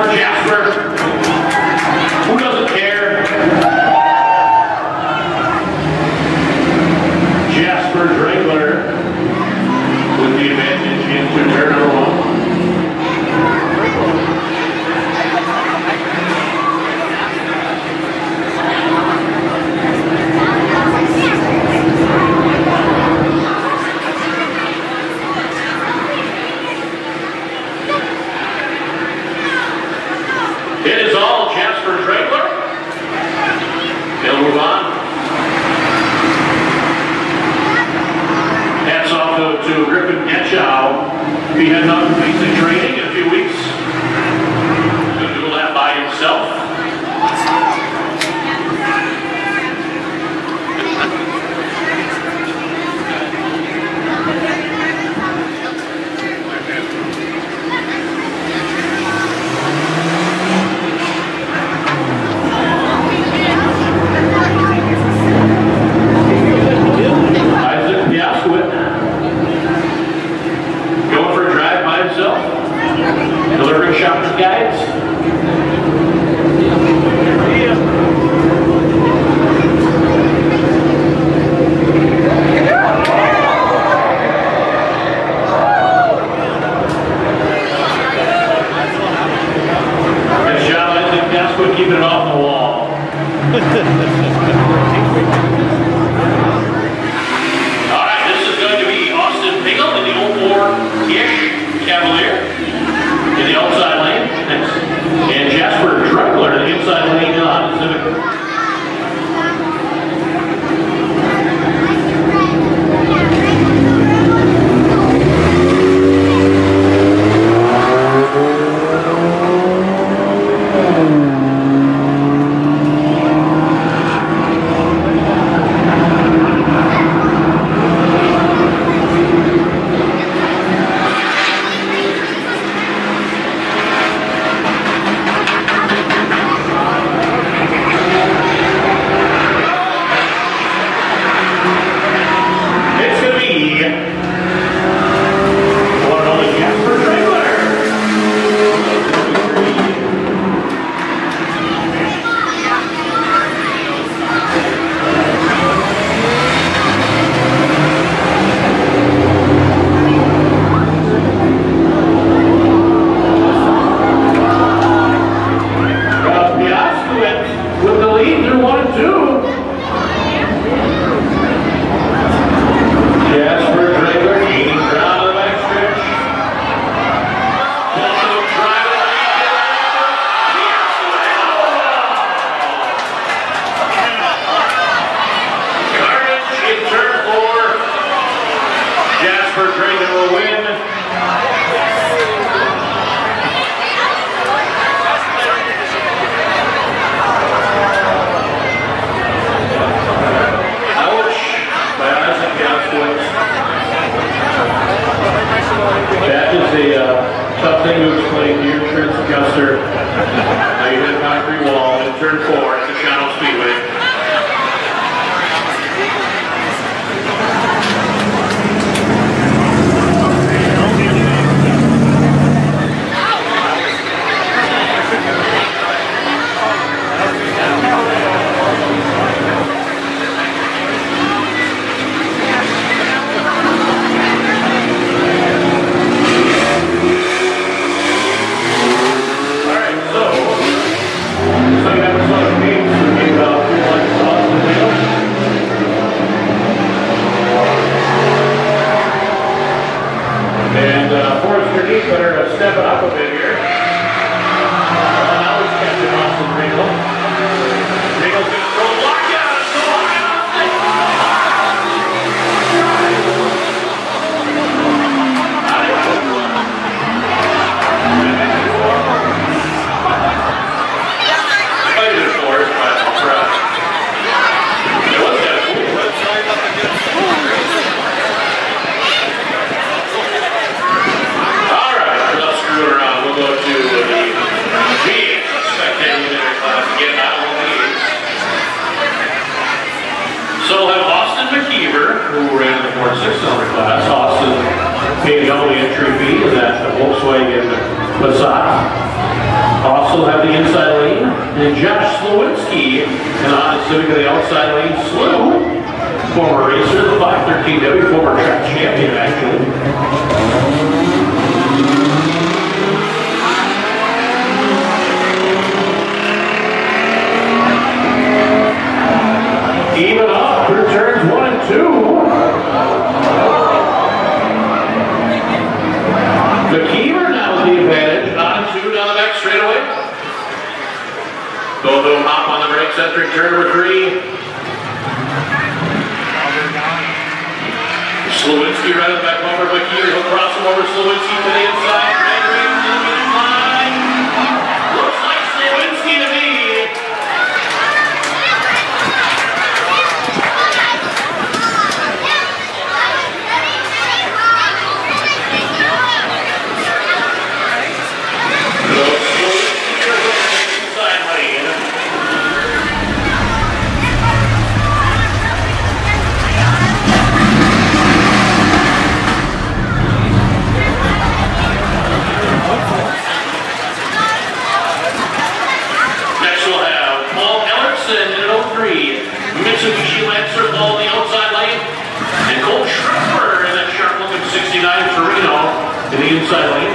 Oliver Jasper, He had not made the trade. for Dragon will win. Ouch. That is a uh, tough thing to explain to your insurance adjuster. Now you hit a concrete wall in turn four. entry fee, and that's Volkswagen Passat. Also have the inside lane, and Josh Slowinski, and on the Civic of the outside lane, Slew, former racer, the 513W, former track champion, actually. Turn number three. Slowinski right on the back bumper, but here he'll cross him over Slowinski to the inside. silent.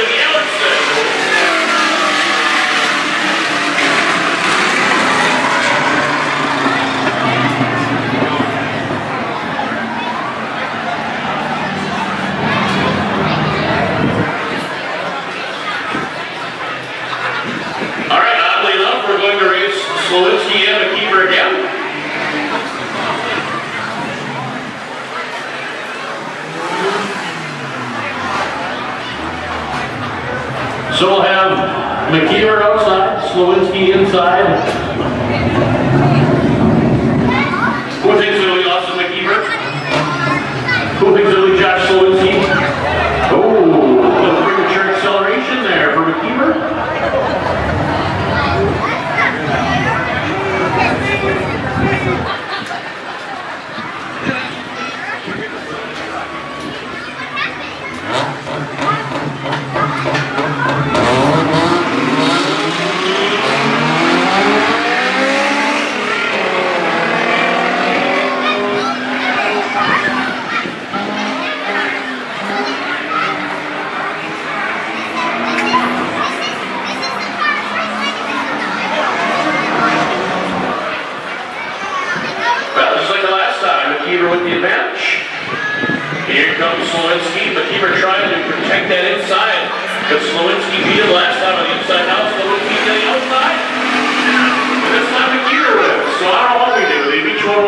You'll be out soon. Outside, Slowinski inside. Irish. Here comes Slowinski, but Kiefer trying to protect that inside. Cause Slowinski beat it last time on the inside. Now Slowinski to the outside. And this time Kiefer wins. So I don't know what we do. They beat 1